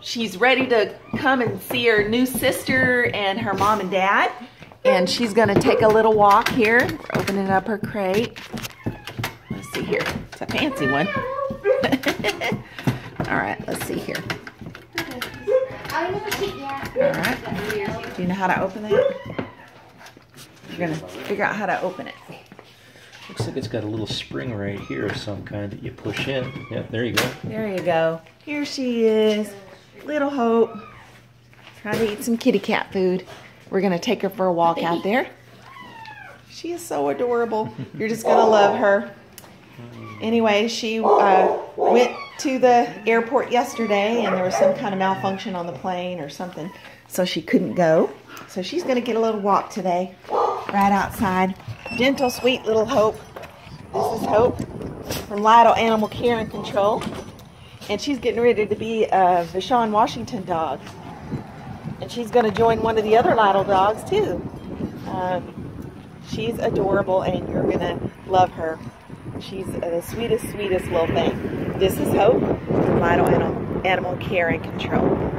she's ready to come and see her new sister and her mom and dad. And she's gonna take a little walk here, opening up her crate. Let's see here. It's a fancy one. All right, let's see here. All right. Do you know how to open that? You're gonna figure out how to open it. Looks like it's got a little spring right here of some kind that you push in. Yep, there you go. There you go. Here she is, little Hope, trying to eat some kitty cat food. We're gonna take her for a walk out there. She is so adorable. You're just gonna love her. Anyway, she uh, went to the airport yesterday and there was some kind of malfunction on the plane or something, so she couldn't go. So she's gonna get a little walk today, right outside. Gentle, sweet little Hope. This is Hope from Lytle Animal Care and Control. And she's getting ready to be a Vashon Washington dog. And she's going to join one of the other Lytle dogs too. Um, she's adorable and you're going to love her. She's the sweetest, sweetest little thing. This is Hope Lytle Animal, Animal Care and Control.